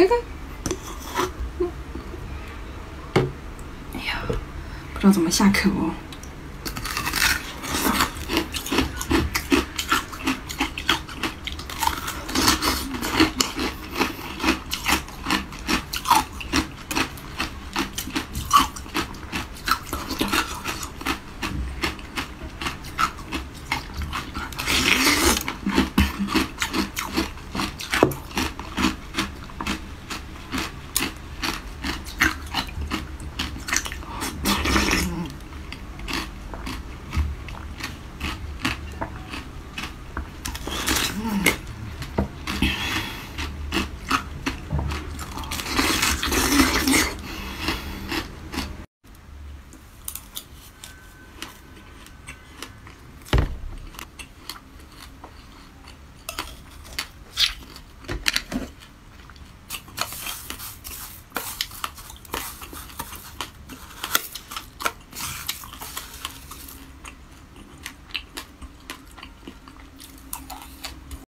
看看，哎呀，不知道怎么下口哦。